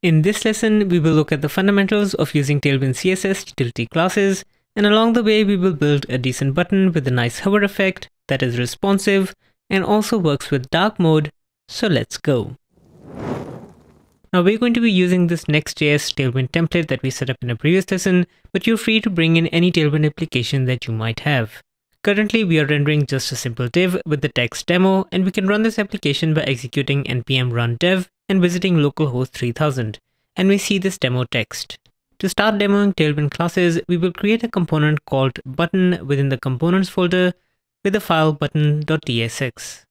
In this lesson, we will look at the fundamentals of using Tailwind CSS utility classes, and along the way we will build a decent button with a nice hover effect that is responsive and also works with dark mode, so let's go. Now we're going to be using this Next.js Tailwind template that we set up in a previous lesson, but you're free to bring in any Tailwind application that you might have. Currently we are rendering just a simple div with the text demo and we can run this application by executing npm run dev and visiting localhost 3000 and we see this demo text. To start demoing Tailwind classes, we will create a component called button within the components folder with the file button.tsx.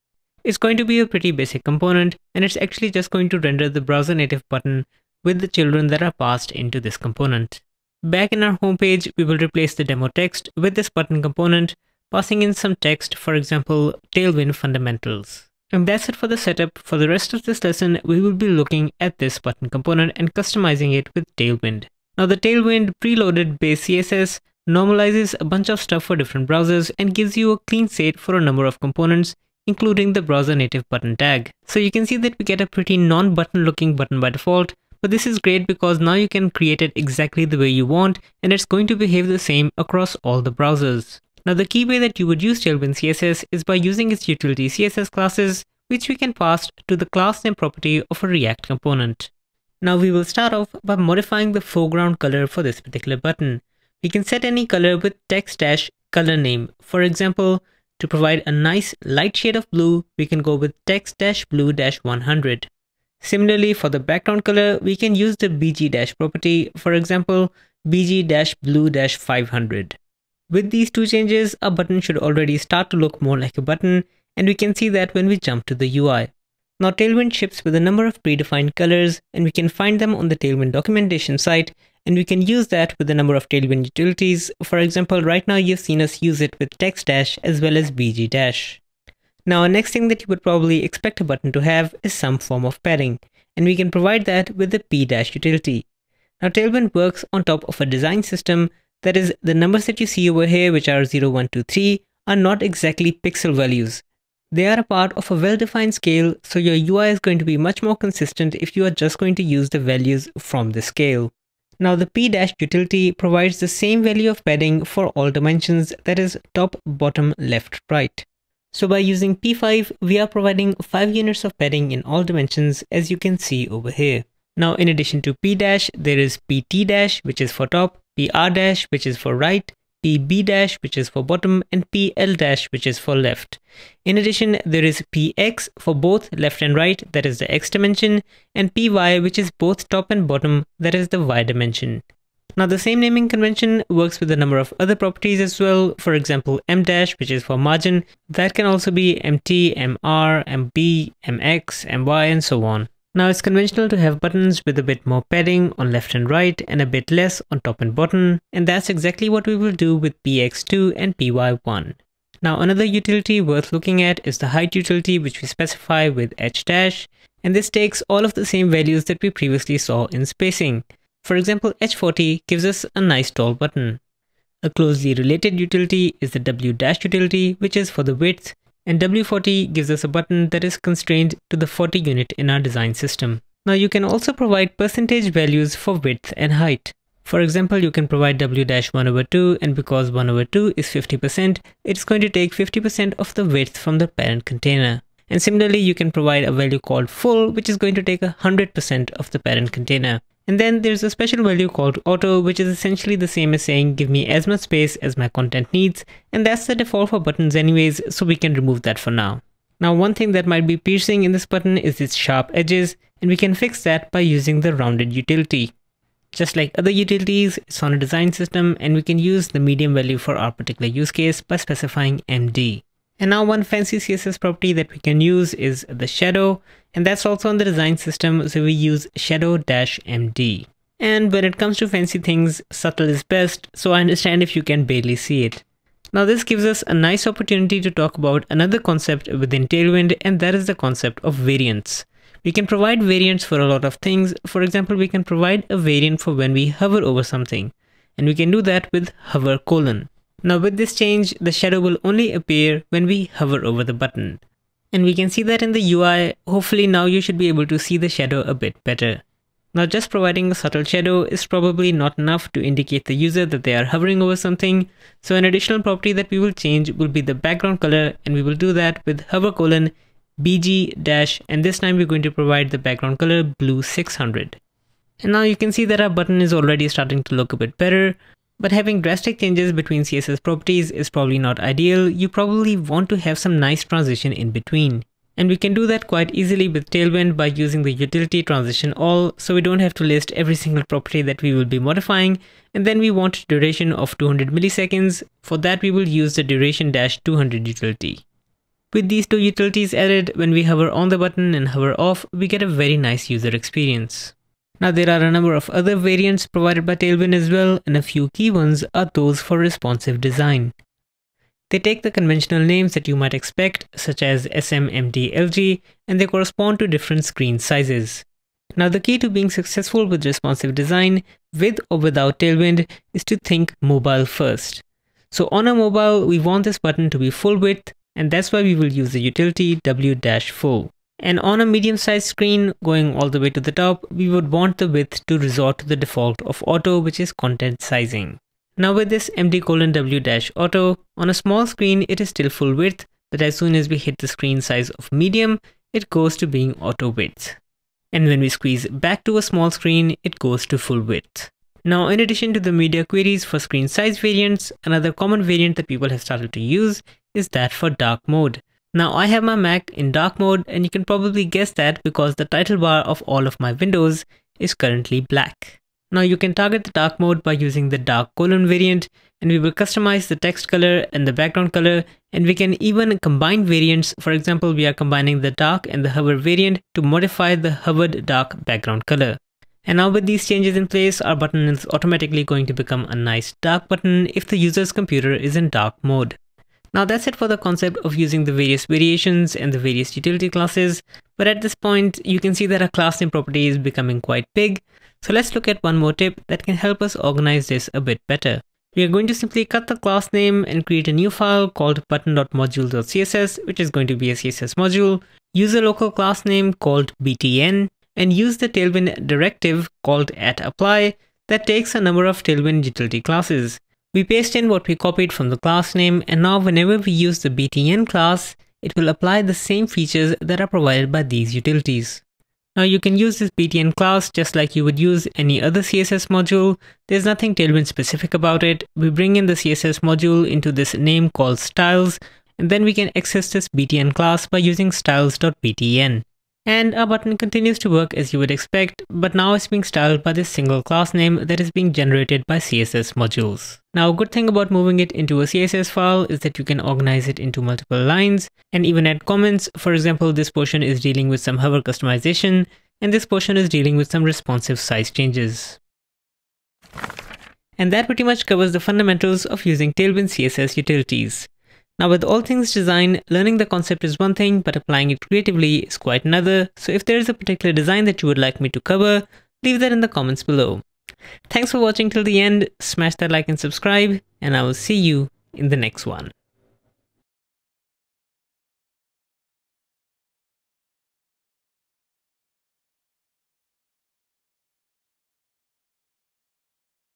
It's going to be a pretty basic component and it's actually just going to render the browser native button with the children that are passed into this component. Back in our homepage, we will replace the demo text with this button component, passing in some text, for example, Tailwind fundamentals. And that's it for the setup. For the rest of this lesson, we will be looking at this button component and customizing it with Tailwind. Now the Tailwind preloaded base CSS normalizes a bunch of stuff for different browsers and gives you a clean state for a number of components, including the browser native button tag. So you can see that we get a pretty non-button looking button by default, but this is great because now you can create it exactly the way you want and it's going to behave the same across all the browsers. Now the key way that you would use Tailwind CSS is by using its utility CSS classes, which we can pass to the class name property of a React component. Now we will start off by modifying the foreground color for this particular button. We can set any color with text-color name. For example, to provide a nice light shade of blue, we can go with text-blue-100. Similarly, for the background color, we can use the bg- property, for example, bg-blue-500. With these two changes, our button should already start to look more like a button, and we can see that when we jump to the UI. Now Tailwind ships with a number of predefined colors, and we can find them on the Tailwind documentation site, and we can use that with a number of Tailwind utilities. For example, right now you've seen us use it with text dash as well as bg dash. Now, next thing that you would probably expect a button to have is some form of padding, and we can provide that with the p-dash utility. Now, Tailwind works on top of a design system that is, the numbers that you see over here, which are 0, 1, 2, 3, are not exactly pixel values. They are a part of a well-defined scale, so your UI is going to be much more consistent if you are just going to use the values from the scale. Now the p-dash utility provides the same value of padding for all dimensions, that is top, bottom, left, right. So by using p5, we are providing 5 units of padding in all dimensions as you can see over here. Now in addition to p dash, there is pt dash which is for top, pr dash which is for right, pb dash which is for bottom and pl dash which is for left. In addition, there is px for both left and right that is the x dimension and py which is both top and bottom that is the y dimension. Now the same naming convention works with a number of other properties as well. For example, m dash, which is for margin, that can also be mt, mr, mb, mx, my, and so on. Now it's conventional to have buttons with a bit more padding on left and right and a bit less on top and bottom, and that's exactly what we will do with px2 and py1. Now another utility worth looking at is the height utility which we specify with h dash, and this takes all of the same values that we previously saw in spacing. For example, h40 gives us a nice tall button. A closely related utility is the w dash utility which is for the width and W40 gives us a button that is constrained to the 40 unit in our design system. Now you can also provide percentage values for width and height. For example, you can provide W-1 over 2 and because 1 over 2 is 50%, it's going to take 50% of the width from the parent container. And similarly, you can provide a value called full, which is going to take 100% of the parent container. And then there's a special value called auto, which is essentially the same as saying give me as much space as my content needs. And that's the default for buttons anyways, so we can remove that for now. Now one thing that might be piercing in this button is its sharp edges, and we can fix that by using the rounded utility. Just like other utilities, it's on a design system and we can use the medium value for our particular use case by specifying MD. And now one fancy CSS property that we can use is the shadow, and that's also on the design system, so we use shadow-md. And when it comes to fancy things, subtle is best, so I understand if you can barely see it. Now this gives us a nice opportunity to talk about another concept within Tailwind, and that is the concept of variants. We can provide variants for a lot of things. For example, we can provide a variant for when we hover over something, and we can do that with hover colon. Now with this change, the shadow will only appear when we hover over the button. And we can see that in the UI, hopefully now you should be able to see the shadow a bit better. Now just providing a subtle shadow is probably not enough to indicate the user that they are hovering over something. So an additional property that we will change will be the background color and we will do that with hover colon bg dash and this time we're going to provide the background color blue 600. And now you can see that our button is already starting to look a bit better. But having drastic changes between CSS properties is probably not ideal. You probably want to have some nice transition in between. And we can do that quite easily with Tailwind by using the utility transition all, so we don't have to list every single property that we will be modifying. And then we want duration of 200 milliseconds. For that, we will use the duration dash 200 utility. With these two utilities added, when we hover on the button and hover off, we get a very nice user experience. Now there are a number of other variants provided by Tailwind as well, and a few key ones are those for responsive design. They take the conventional names that you might expect, such as SMMD and they correspond to different screen sizes. Now the key to being successful with responsive design, with or without Tailwind, is to think mobile first. So on a mobile, we want this button to be full width, and that's why we will use the utility W-full. And on a medium-sized screen going all the way to the top, we would want the width to resort to the default of auto, which is content sizing. Now with this md colon w dash auto, on a small screen it is still full width, but as soon as we hit the screen size of medium, it goes to being auto width. And when we squeeze back to a small screen, it goes to full width. Now in addition to the media queries for screen size variants, another common variant that people have started to use is that for dark mode. Now I have my Mac in dark mode and you can probably guess that because the title bar of all of my windows is currently black. Now you can target the dark mode by using the dark colon variant and we will customize the text color and the background color and we can even combine variants. For example, we are combining the dark and the hover variant to modify the hovered dark background color. And now with these changes in place, our button is automatically going to become a nice dark button if the user's computer is in dark mode. Now that's it for the concept of using the various variations and the various utility classes, but at this point you can see that our class name property is becoming quite big, so let's look at one more tip that can help us organize this a bit better. We are going to simply cut the class name and create a new file called button.module.css, which is going to be a CSS module, use a local class name called btn, and use the Tailwind directive called at apply that takes a number of Tailwind utility classes. We paste in what we copied from the class name and now whenever we use the btn class, it will apply the same features that are provided by these utilities. Now you can use this btn class just like you would use any other CSS module. There's nothing Tailwind specific about it. We bring in the CSS module into this name called styles and then we can access this btn class by using styles.btn. And our button continues to work as you would expect, but now it's being styled by this single class name that is being generated by CSS modules. Now a good thing about moving it into a CSS file is that you can organize it into multiple lines and even add comments. For example, this portion is dealing with some hover customization and this portion is dealing with some responsive size changes. And that pretty much covers the fundamentals of using Tailwind CSS utilities. Now with all things design, learning the concept is one thing, but applying it creatively is quite another. So if there is a particular design that you would like me to cover, leave that in the comments below. Thanks for watching till the end, smash that like and subscribe, and I will see you in the next one.